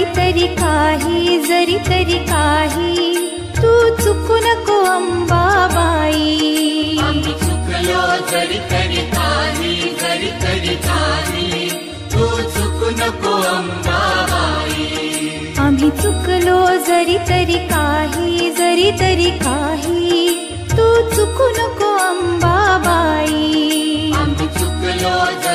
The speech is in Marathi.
जरी तरी काही जरी तरी काही तू चुकू नको अंबाबाई. आम्ही चुकलो जरी तरी काही जरी तरी काही तू चुकू नको अंबाबाई. आम्ही चुकलो जरी तरी काही जरी तरी काही तू चुकू नको अंबाबाई. आम्ही चुकलो जरी